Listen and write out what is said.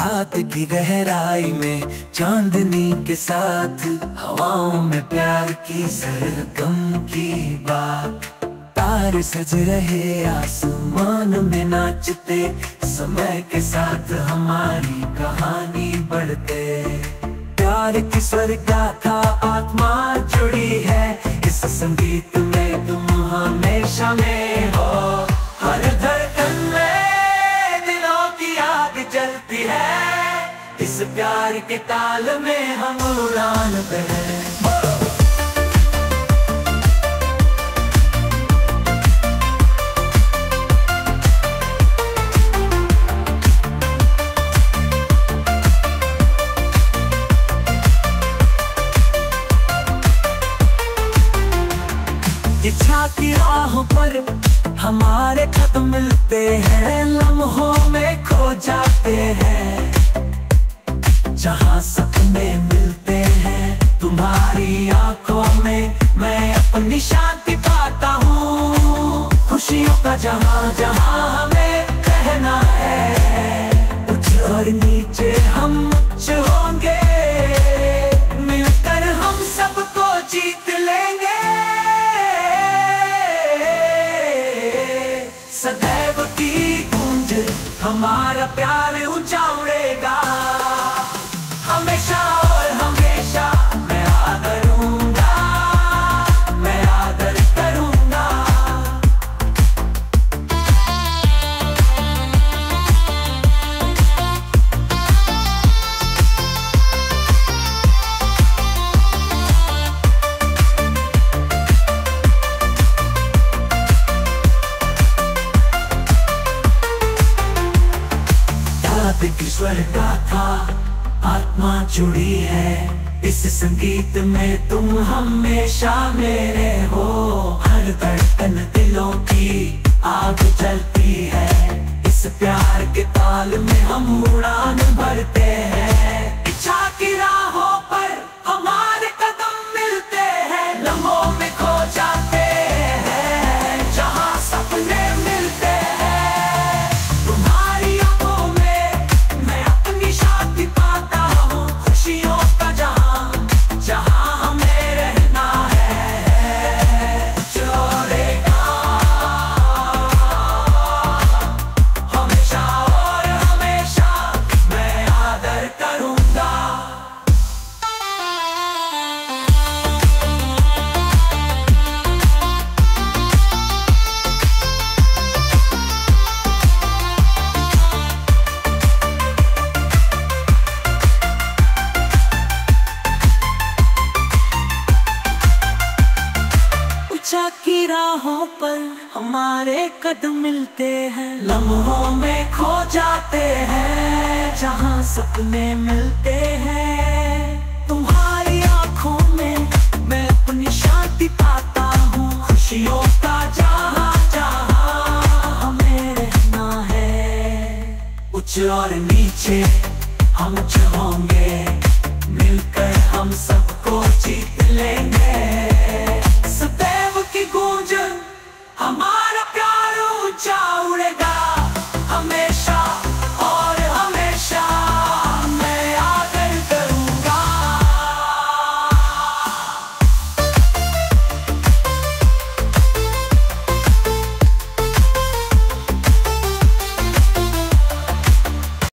रात की गहराई में, चांदनी के साथ, हवाओं में प्यार की सरगम की बात। तार सज रहे आसमान में नाचते, समय के साथ हमारी कहानी बढ़ते। प्यार की स्वर गाथा आत्मा जुड़ी है, इस संगीत में तुम हमेशा में। जलती है। इस प्यार के ताल में हम उड़ान पे हैं इच्छा की राहों पर हमारे खत मिलते हैं, लम्हों में खो जाते हैं। जहाँ सपने मिलते हैं, तुम्हारी आँखों में मैं अपनी शांति पाता हूँ। खुशियों का जहाँ जहाँ हमें कहना है उच्च और नीचे हम हमारा प्यार ऊँचा उड़ेगा याद स्वर का था, आत्मा जुड़ी है। इस संगीत में तुम हमेशा मेरे हो। हर धड़कन दिलों की आग जलती है। इस प्यार के ताल में हम उड़ान भरते हैं। ऊँचा की राहों पर हमारे कदम मिलते हैं। लम्हों में खो जाते हैं, जहाँ सपने मिलते हैं। तुम्हारी आँखों में मैं अपनी शांति पाता हूँ, खुशियों का जहाँ जहाँ हमें रहना है। उच्च और नीचे हम उच्च होंगे, मिलकर हम सबको जीत लेंगे।